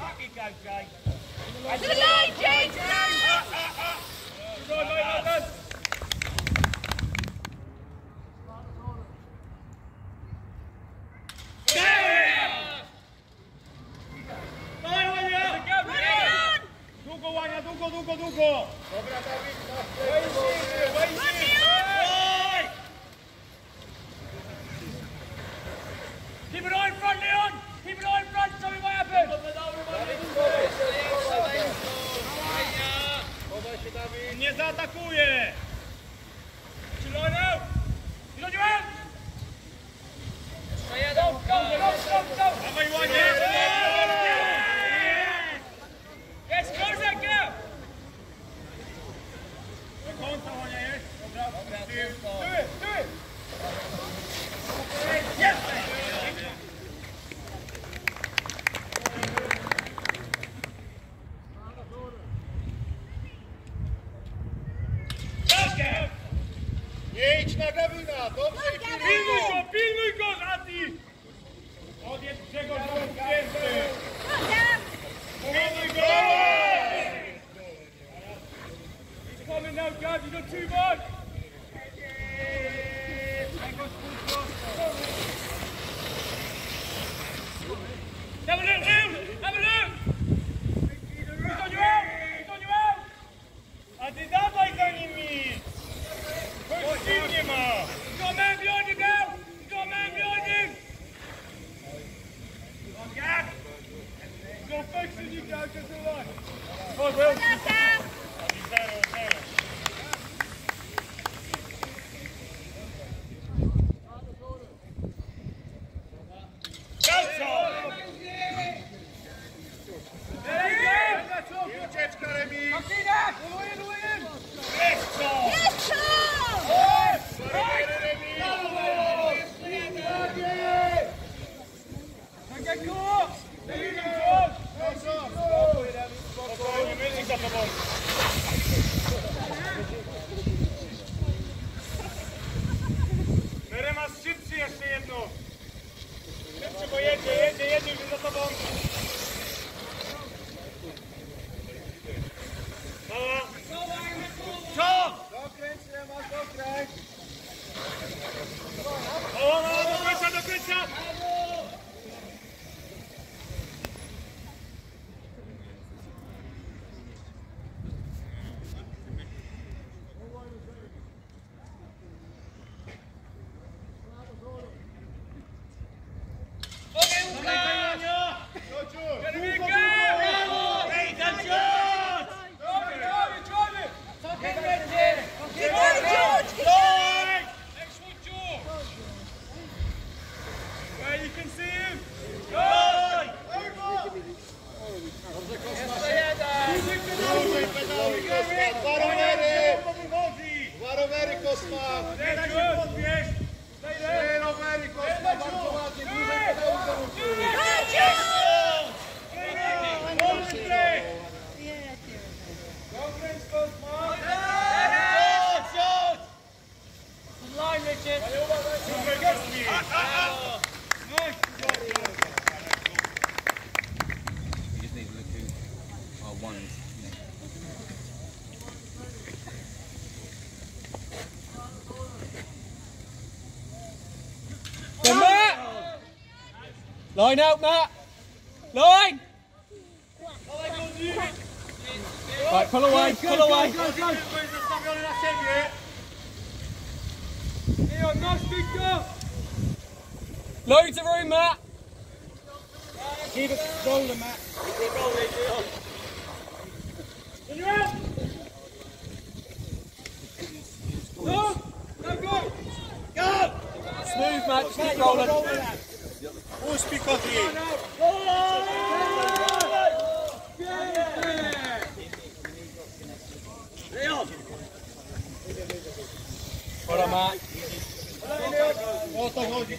Up you go, Jay! To the line, Jay, to the line! Good on, mate, well done. Dawaj, Łania! Run it on! Długo, Łania, Dugo, Dugo, Dugo! Dobra, Dawid, na szybciej jeszcze jedno! Szybciej, bo jedzie, jedzie, jedzie już za tobą! Do Line, Richard. Go, go, go. Line out, Matt! Line! Right, pull away, pull away. Go, go, go! Jest nastawiony na siebie! Leon, masz tylko! Loads of room, Matt. Keep it rolling, Matt. Keep it rolling, Leon. In your out! No! No, go! Go! Smooth, Matt. Keep rolling. Uśpi Kozi! Leon! Well done, Matt. O to chodzi,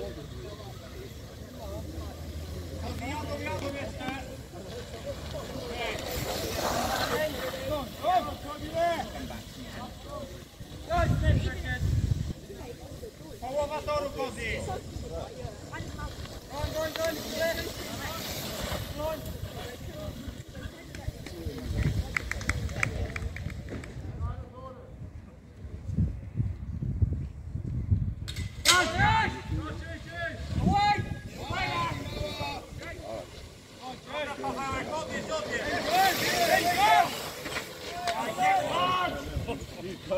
Jadą,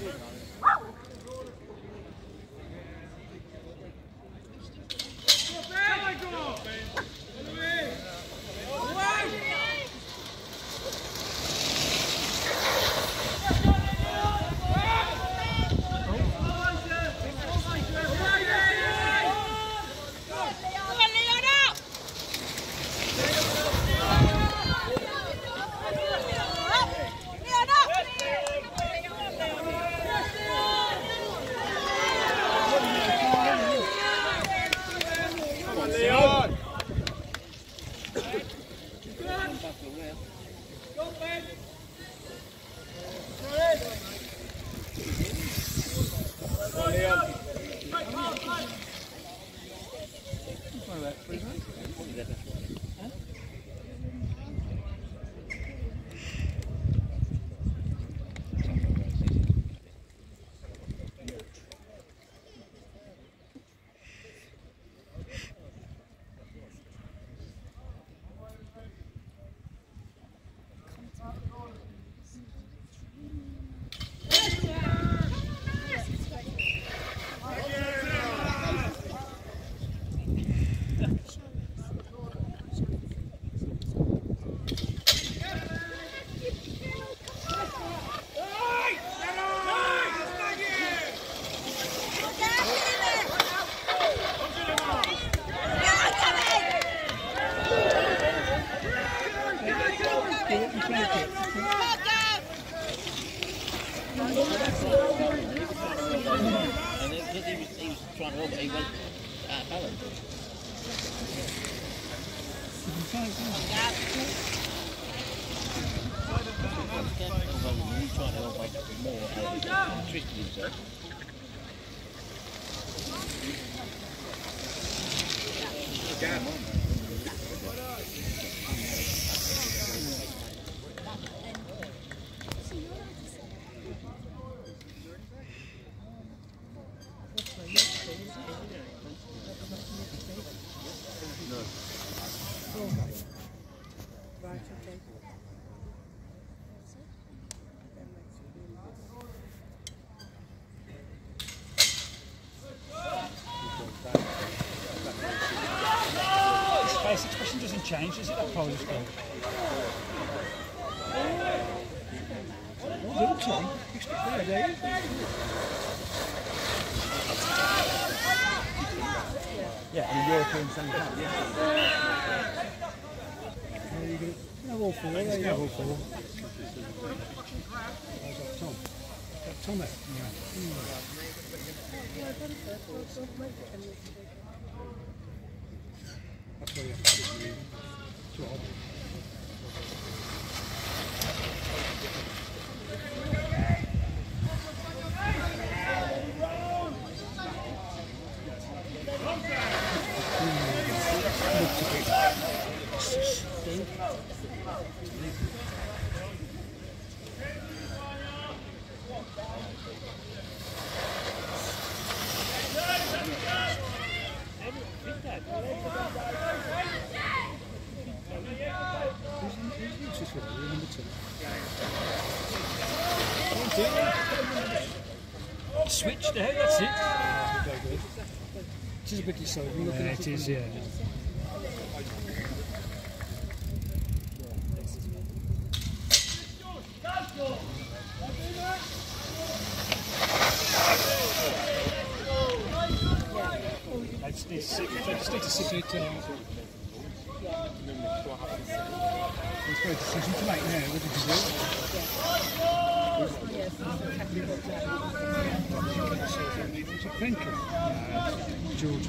Dawaj that. Change, does it, that Polish Tom. You stick there? Yeah, the European same time. Yeah. you go. No, all four. There you go. all four. I got Tom. Got Tom out. Yeah. That's why you have to sit two. Switch there, that's it. It is a bit slow. Yeah, it is, yeah. Just need to sit, just need to sit it it's got a decision to make now. What did you do? Is it Benton? No, George.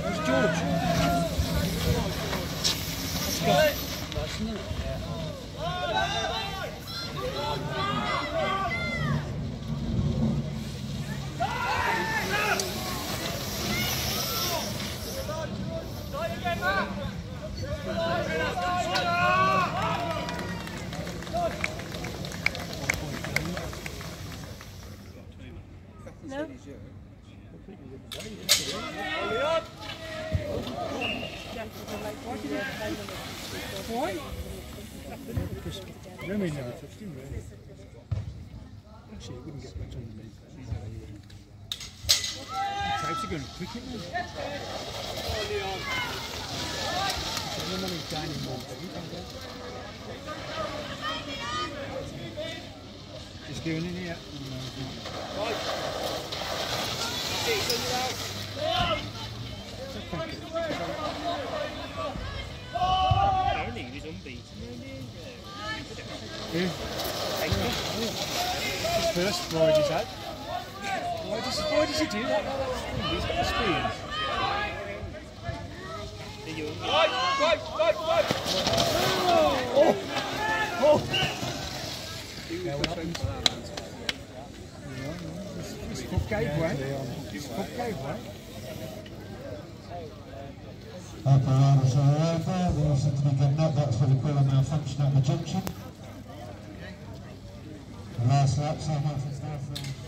Where's George? That's got. That's not. Yeah. Why? Because Remy never touched him, really. Actually, he wouldn't get much underneath. The types are going quick, isn't they? So they're not in dining room, but you can go. Just doing it here. Mm. No, not. Apparently he was unbeaten. Yeah. First void he's had. Why does, why does he do that? He's got. The young Right, right, right, right. Yeah, what happens? This foot gave way. This foot gave way. Apparatus are over, we all seem to be getting up, the equivalent malfunction at the junction. Last lap, Sam Huffing's now from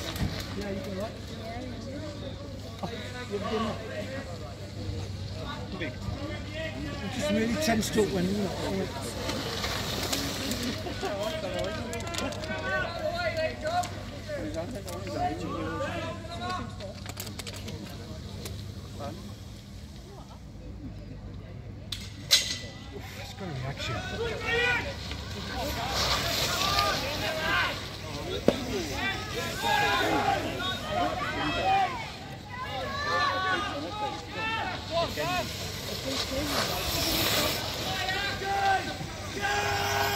It just really tends to win. It's got a reaction. Oh, you're not. action.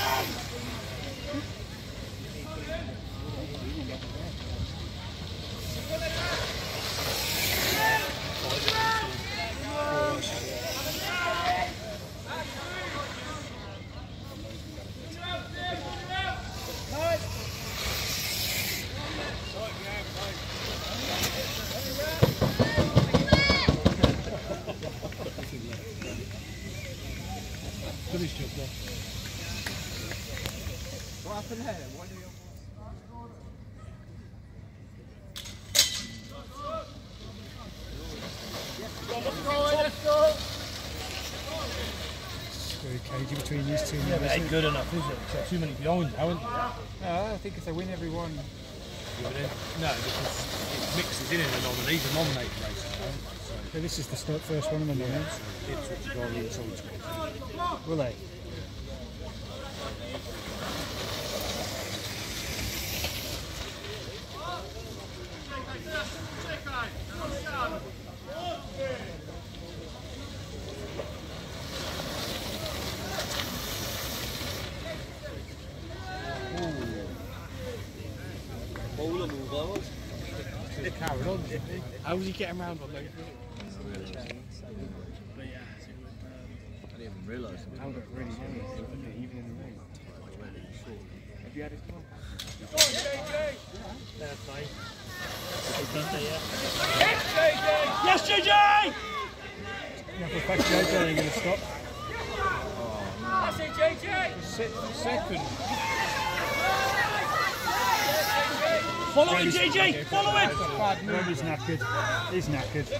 Isn't good enough, is it? Got too many behind, haven't you? No, I think if they win every one, No, because it mixes in in the nominees, the nominated races, don't they? So So this is the start, first one of them, yeah. Ipswich have got the inside squad. Will they? Carried on, how was he getting around on those? I didn't even realise. How would it really know, wouldn't it, even in the rain? Have you had his call? Yes, JJ! Yeah, for fact, JJ ain't going to stop. That's it, JJ! Second. Follow it, JJ! Follow it! Robbie's knackered. He's knackered.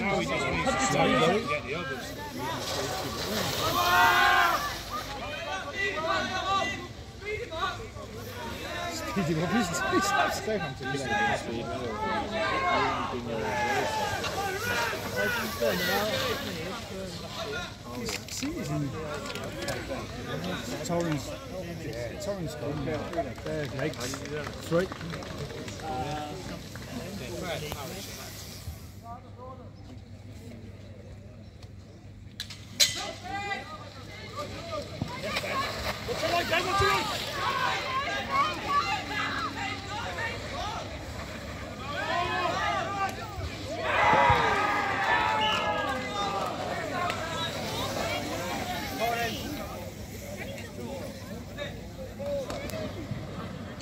Now he just needs to stay there and get the others. Speedy Robbie's he's Southampton. you know. He's, see, he's legs. Three. What's it like, Dave? What's it like?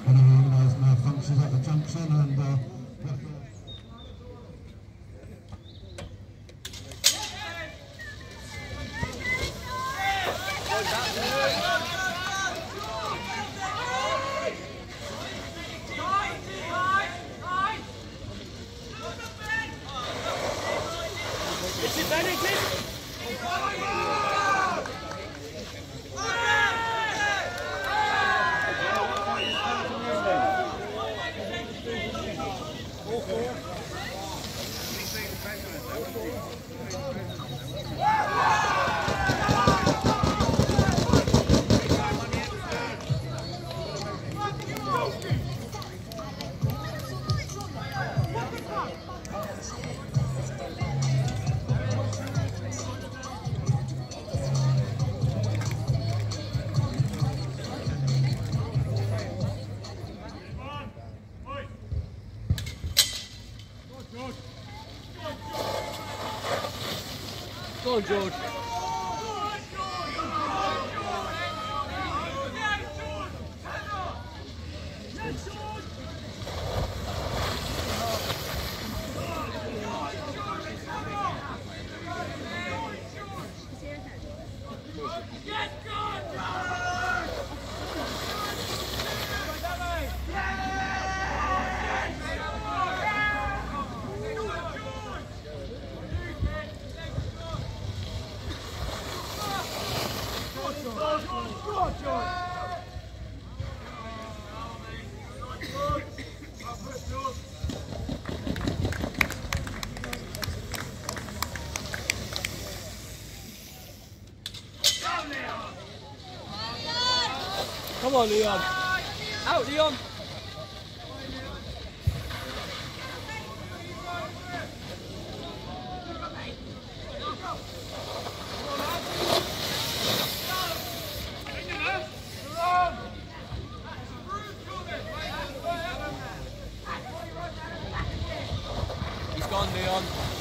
And I realise malfunctions at the junction and uh, Is George. Come on, Leon. Out, Leon. He's gone, Leon.